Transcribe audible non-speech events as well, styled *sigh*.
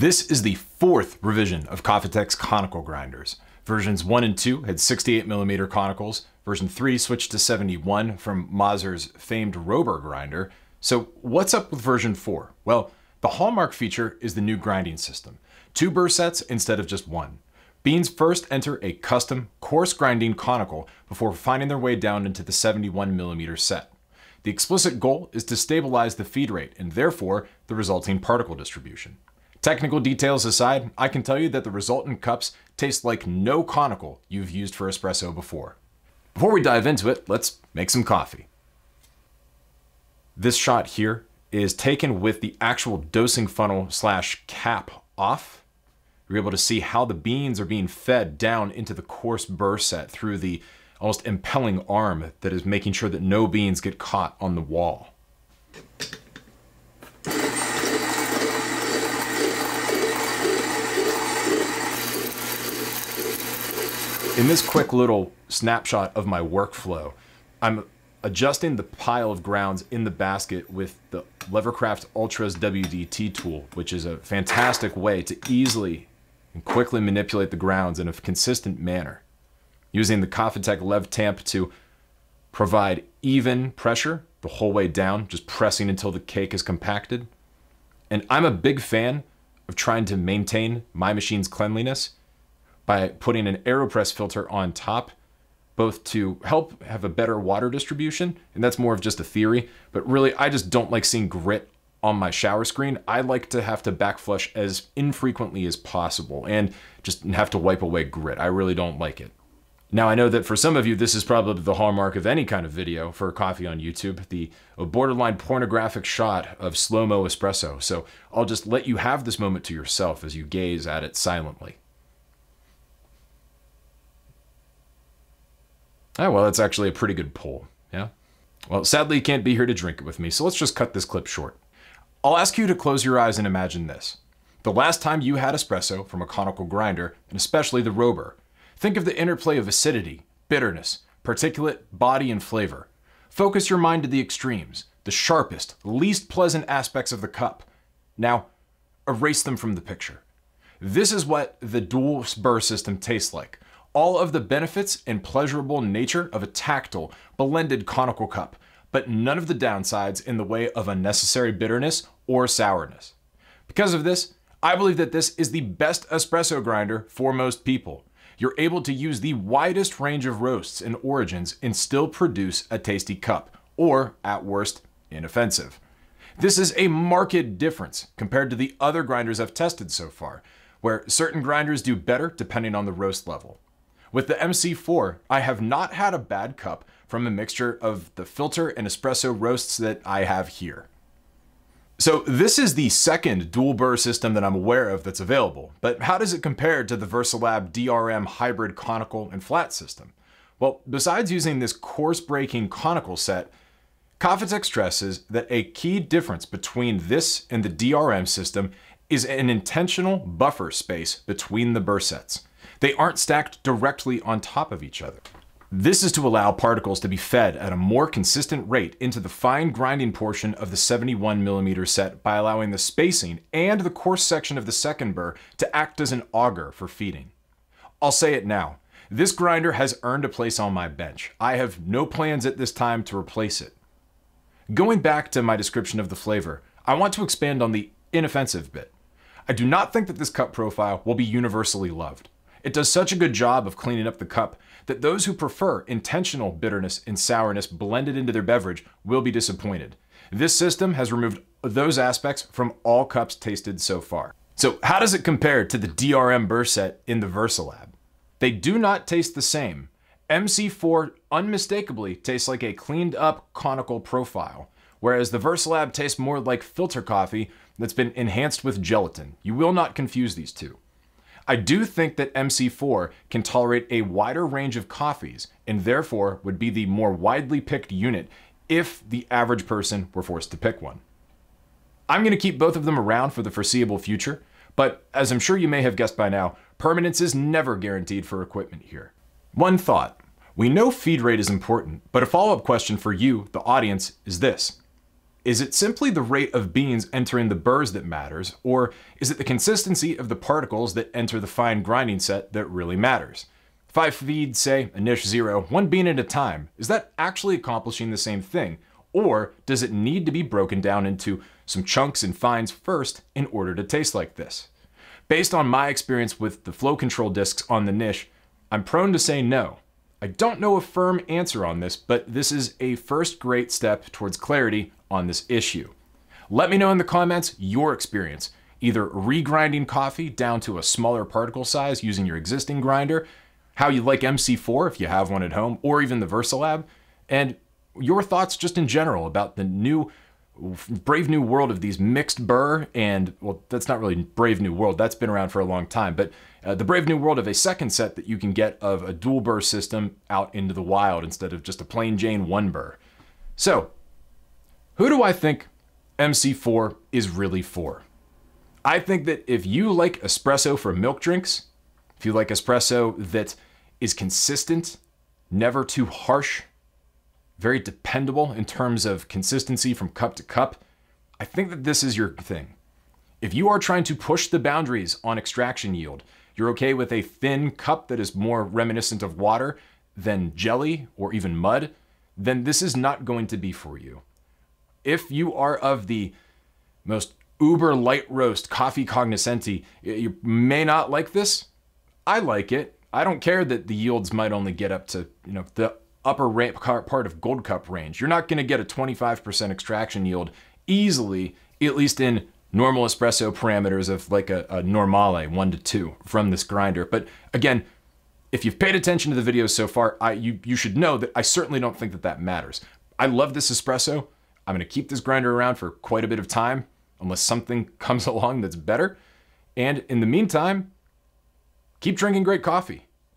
This is the fourth revision of Kafatek's conical grinders. Versions 1 and 2 had 68mm conicals, version 3 switched to 71 from Mazzer's famed Robur grinder. So what's up with version 4? Well, the hallmark feature is the new grinding system. Two burr sets instead of just one. Beans first enter a custom, coarse grinding conical before finding their way down into the 71mm set. The explicit goal is to stabilize the feed rate and therefore the resulting particle distribution. Technical details aside, I can tell you that the resultant cups taste like no conical you've used for espresso before. Before we dive into it, let's make some coffee. This shot here is taken with the actual dosing funnel slash cap off. You're able to see how the beans are being fed down into the coarse burr set through the almost impelling arm that is making sure that no beans get caught on the wall. In this quick little snapshot of my workflow, I'm adjusting the pile of grounds in the basket with the Levercraft Ultras WDT tool, which is a fantastic way to easily and quickly manipulate the grounds in a consistent manner. Using the Kafatek Lev Tamp to provide even pressure the whole way down, just pressing until the cake is compacted. And I'm a big fan of trying to maintain my machine's cleanliness by putting an AeroPress filter on top both to help have a better water distribution, and that's more of just a theory, but really I just don't like seeing grit on my shower screen. I like to have to backflush as infrequently as possible and just have to wipe away grit. I really don't like it. Now, I know that for some of you, this is probably the hallmark of any kind of video for coffee on YouTube, the borderline pornographic shot of slow-mo espresso. So I'll just let you have this moment to yourself as you gaze at it silently. Oh, well, that's actually a pretty good pull, yeah? Well, sadly, you can't be here to drink it with me, so let's just cut this clip short. I'll ask you to close your eyes and imagine this. The last time you had espresso from a conical grinder, and especially the Robur, think of the interplay of acidity, bitterness, particulate, body, and flavor. Focus your mind to the extremes, the sharpest, least pleasant aspects of the cup. Now, erase them from the picture. This is what the dual burr system tastes like all of the benefits and pleasurable nature of a tactile, blended conical cup, but none of the downsides in the way of unnecessary bitterness or sourness. Because of this, I believe that this is the best espresso grinder for most people. You're able to use the widest range of roasts and origins and still produce a tasty cup, or at worst, inoffensive. This is a marked difference compared to the other grinders I've tested so far, where certain grinders do better depending on the roast level. With the MC4, I have not had a bad cup from a mixture of the filter and espresso roasts that I have here. So this is the second dual burr system that I'm aware of that's available, but how does it compare to the Versalab DRM hybrid conical and flat system? Well, besides using this coarse breaking conical set, Kafatek stresses that a key difference between this and the DRM system is an intentional buffer space between the burr sets. They aren't stacked directly on top of each other. This is to allow particles to be fed at a more consistent rate into the fine grinding portion of the 71mm set by allowing the spacing and the coarse section of the second burr to act as an auger for feeding. I'll say it now, this grinder has earned a place on my bench. I have no plans at this time to replace it. Going back to my description of the flavor, I want to expand on the inoffensive bit. I do not think that this cut profile will be universally loved. It does such a good job of cleaning up the cup that those who prefer intentional bitterness and sourness blended into their beverage will be disappointed. This system has removed those aspects from all cups tasted so far. So how does it compare to the DRM burr set in the Versalab? They do not taste the same. MC4 unmistakably tastes like a cleaned up conical profile, whereas the Versalab tastes more like filter coffee that's been enhanced with gelatin. You will not confuse these two. I do think that MC4 can tolerate a wider range of coffees and therefore would be the more widely picked unit if the average person were forced to pick one. I'm going to keep both of them around for the foreseeable future, but as I'm sure you may have guessed by now, permanence is never guaranteed for equipment here. One thought. We know feed rate is important, but a follow-up question for you, the audience, is this. Is it simply the rate of beans entering the burrs that matters, or is it the consistency of the particles that enter the fine grinding set that really matters? If I feed, say, a niche zero, one bean at a time, is that actually accomplishing the same thing? Or does it need to be broken down into some chunks and fines first in order to taste like this? Based on my experience with the flow control discs on the niche, I'm prone to say no. I don't know a firm answer on this, but this is a first great step towards clarity on this issue. Let me know in the comments your experience, either regrinding coffee down to a smaller particle size using your existing grinder, how you like MC4 if you have one at home, or even the VersaLab, and your thoughts just in general about the new brave new world of these mixed burr and well that's not really brave new world that's been around for a long time but uh, the brave new world of a second set that you can get of a dual burr system out into the wild instead of just a plain jane one burr so who do i think mc4 is really for i think that if you like espresso for milk drinks if you like espresso that is consistent never too harsh very dependable in terms of consistency from cup to cup, I think that this is your thing. If you are trying to push the boundaries on extraction yield, you're okay with a thin cup that is more reminiscent of water than jelly or even mud, then this is not going to be for you. If you are of the most uber light roast coffee cognoscenti, you may not like this. I like it. I don't care that the yields might only get up to, you know, the upper ramp part of Gold Cup range. You're not going to get a 25% extraction yield easily, at least in normal espresso parameters of like a, a normale, one to two from this grinder. But again, if you've paid attention to the videos so far, I, you, you should know that I certainly don't think that that matters. I love this espresso. I'm to keep this grinder around for quite a bit of time, unless something *laughs* comes along that's better. And in the meantime, keep drinking great coffee.